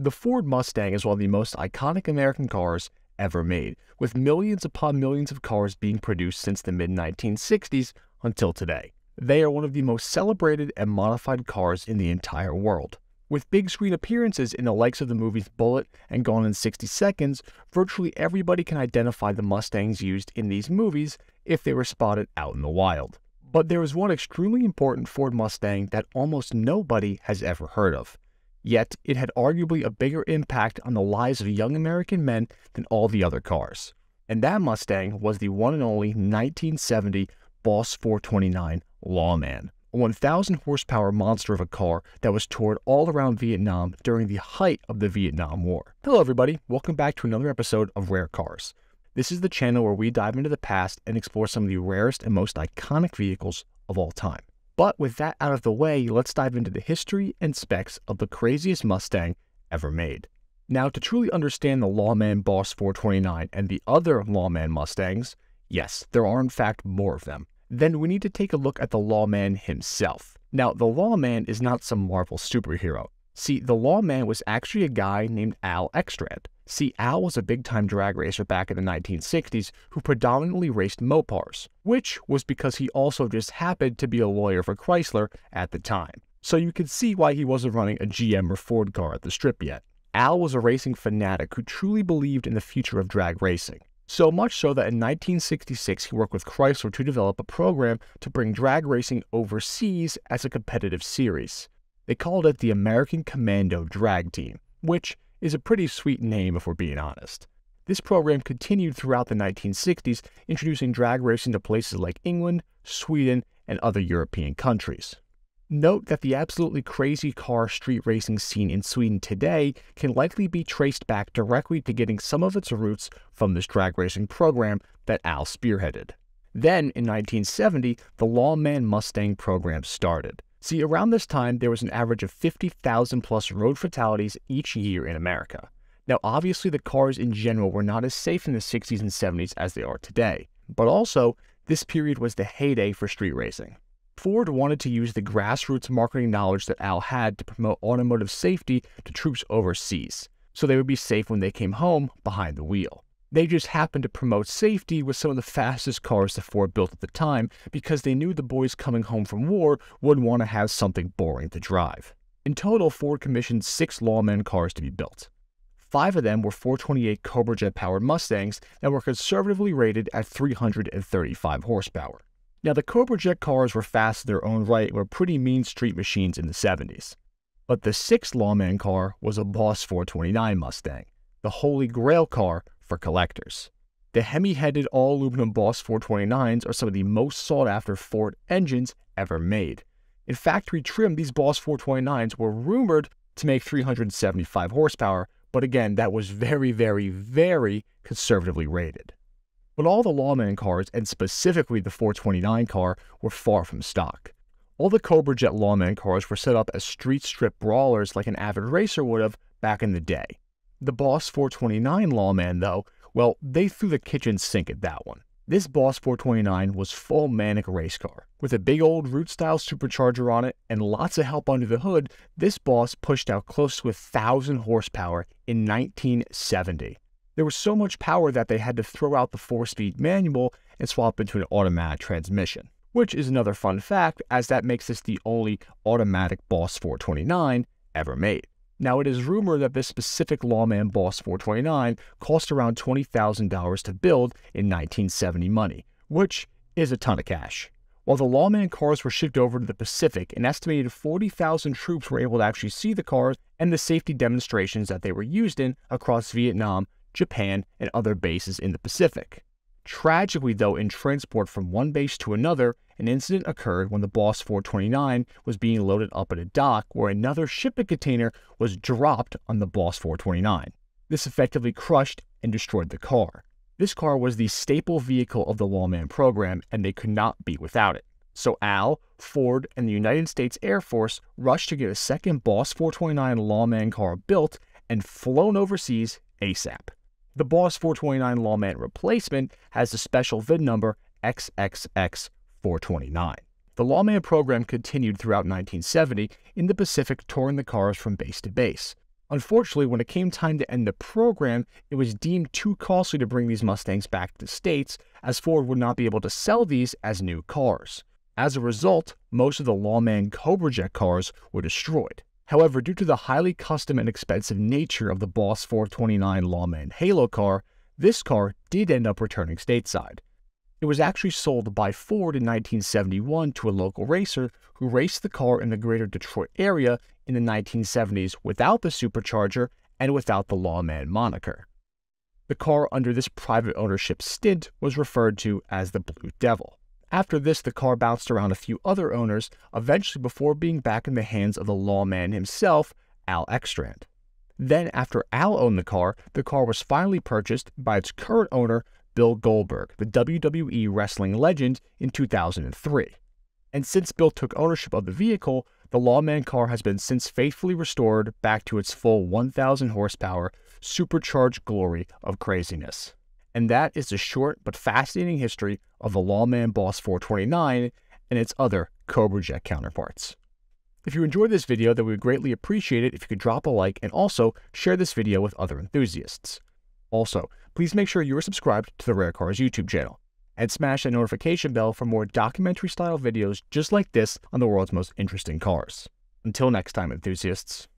The Ford Mustang is one of the most iconic American cars ever made, with millions upon millions of cars being produced since the mid 1960s until today. They are one of the most celebrated and modified cars in the entire world. With big screen appearances in the likes of the movies Bullitt and Gone in 60 Seconds, virtually everybody can identify the Mustangs used in these movies if they were spotted out in the wild. But there is one extremely important Ford Mustang that almost nobody has ever heard of. Yet, it had arguably a bigger impact on the lives of young American men than all the other cars. And that Mustang was the one and only 1970 Boss 429 Lawman, a 1,000 horsepower monster of a car that was toured all around Vietnam during the height of the Vietnam War. Hello, everybody. Welcome back to another episode of Rare Cars. This is the channel where we dive into the past and explore some of the rarest and most iconic vehicles of all time. But with that out of the way, let's dive into the history and specs of the craziest Mustang ever made. Now, to truly understand the Lawman Boss 429 and the other Lawman Mustangs, yes, there are in fact more of them, then we need to take a look at the Lawman himself. Now, the Lawman is not some Marvel superhero. See, the Lawman was actually a guy named Al Eckstrand. See, Al was a big time drag racer back in the 1960s who predominantly raced Mopars, which was because he also just happened to be a lawyer for Chrysler at the time. So you can see why he wasn't running a GM or Ford car at the strip yet. Al was a racing fanatic who truly believed in the future of drag racing. So much so that in 1966 he worked with Chrysler to develop a program to bring drag racing overseas as a competitive series. They called it the American Commando Drag Team, which is a pretty sweet name if we're being honest. This program continued throughout the 1960s, introducing drag racing to places like England, Sweden, and other European countries. Note that the absolutely crazy car street racing scene in Sweden today can likely be traced back directly to getting some of its roots from this drag racing program that Al spearheaded. Then, in 1970, the Lawman Mustang program started. See, around this time, there was an average of 50,000 plus road fatalities each year in America. Now, obviously, the cars in general were not as safe in the 60s and 70s as they are today, but also, this period was the heyday for street racing. Ford wanted to use the grassroots marketing knowledge that Al had to promote automotive safety to troops overseas, so they would be safe when they came home behind the wheel. They just happened to promote safety with some of the fastest cars the Ford built at the time because they knew the boys coming home from war would want to have something boring to drive. In total, Ford commissioned six Lawman cars to be built. Five of them were 428 Cobra Jet powered Mustangs that were conservatively rated at 335 horsepower. Now, the Cobra Jet cars were fast in their own right and were pretty mean street machines in the 70s. But the sixth Lawman car was a Boss 429 Mustang, the holy grail car for collectors. The Hemi-headed all-aluminum Boss 429s are some of the most sought-after Ford engines ever made. In factory trim, these Boss 429s were rumored to make 375 horsepower, but again, that was very, very, very conservatively rated. But all the Lawman cars, and specifically the 429 car, were far from stock. All the Cobra Jet Lawman cars were set up as street strip brawlers like an avid racer would have back in the day. The Boss 429 Lawman, though, well, they threw the kitchen sink at that one. This Boss 429 was full manic race car. With a big old root style supercharger on it and lots of help under the hood, this Boss pushed out close to a thousand horsepower in 1970. There was so much power that they had to throw out the four speed manual and swap into an automatic transmission. Which is another fun fact, as that makes this the only automatic Boss 429 ever made. Now, it is rumored that this specific Lawman Boss 429 cost around $20,000 to build in 1970 money, which is a ton of cash. While the Lawman cars were shipped over to the Pacific, an estimated 40,000 troops were able to actually see the cars and the safety demonstrations that they were used in across Vietnam, Japan, and other bases in the Pacific. Tragically, though, in transport from one base to another, an incident occurred when the Boss 429 was being loaded up at a dock where another shipping container was dropped on the Boss 429. This effectively crushed and destroyed the car. This car was the staple vehicle of the Lawman program, and they could not be without it. So Al, Ford, and the United States Air Force rushed to get a second Boss 429 Lawman car built and flown overseas ASAP. The Boss 429 Lawman replacement has the special VIN number XXX429. The Lawman program continued throughout 1970 in the Pacific touring the cars from base to base. Unfortunately, when it came time to end the program, it was deemed too costly to bring these Mustangs back to the States, as Ford would not be able to sell these as new cars. As a result, most of the Lawman Cobra Jet cars were destroyed. However, due to the highly custom and expensive nature of the Boss 429 Lawman Halo car, this car did end up returning stateside. It was actually sold by Ford in 1971 to a local racer who raced the car in the greater Detroit area in the 1970s without the supercharger and without the Lawman moniker. The car under this private ownership stint was referred to as the Blue Devil. After this, the car bounced around a few other owners, eventually before being back in the hands of the lawman himself, Al Eckstrand. Then, after Al owned the car, the car was finally purchased by its current owner, Bill Goldberg, the WWE wrestling legend, in 2003. And since Bill took ownership of the vehicle, the Lawman car has been since faithfully restored back to its full 1,000 horsepower, supercharged glory of craziness. And that is the short but fascinating history of the Lawman Boss 429 and its other Cobra Jet counterparts. If you enjoyed this video, then we would greatly appreciate it if you could drop a like and also share this video with other enthusiasts. Also, please make sure you are subscribed to the Rare Cars YouTube channel and smash that notification bell for more documentary style videos just like this on the world's most interesting cars. Until next time, enthusiasts.